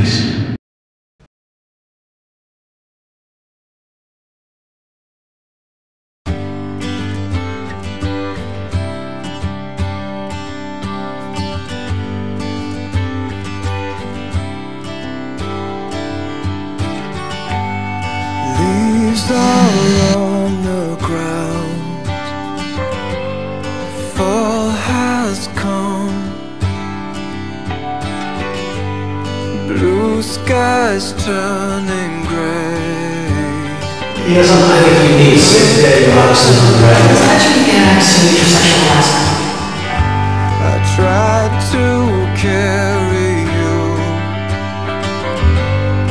please. Leaves are on the ground. Fall has come. Blue skies turning gray. He doesn't, I think you need six day boxes on right. That's when you get access to sexual harassment. I tried to carry you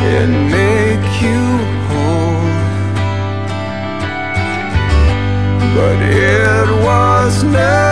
and make you whole, but it was never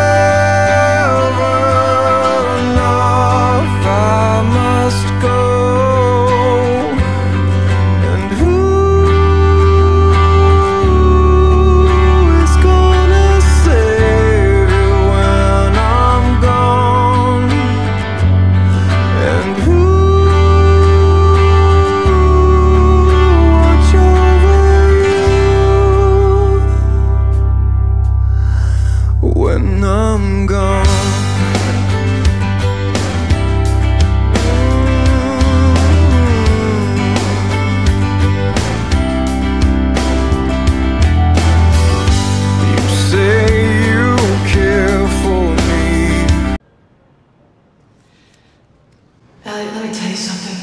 tell you something.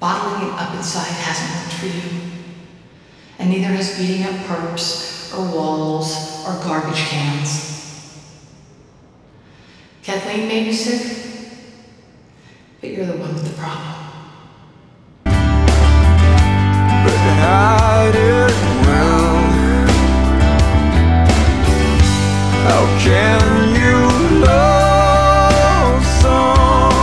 Bottling it up inside hasn't worked for you. And neither has beating up perps or walls or garbage cans. Kathleen made you sick, but you're the one with the problem. but well. How can you